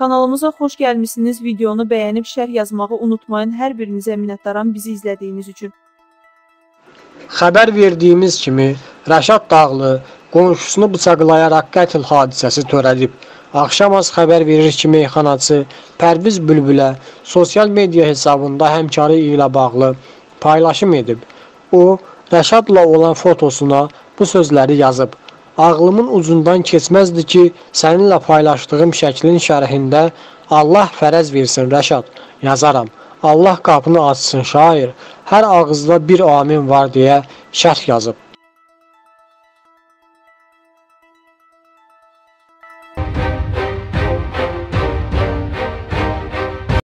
Kanalımıza xoş gəlmisiniz. Videonu bəyənib şərh yazmağı unutmayın. Hər birinizə minnətdaram bizi izlədiyiniz üçün. Xəbər verdiyimiz kimi Rəşad Dağlı qonşusunu bıçaqlayaraq qətl hadisəsi törədib. Axşamaz xəbər verir ki, meyxanaçı Pərviz Bülbülə sosial media hesabında həmkarı ilə bağlı paylaşım edib. O, Rəşadla olan fotosuna bu sözləri yazıb. Ağlımın ucundan keçməzdi ki, səninlə paylaşdığım şəklin şərhində Allah fərəz versin Rəşad yazaram. Allah qapını açsın şair. Hər ağızda bir amin var deyə şərh yazıb.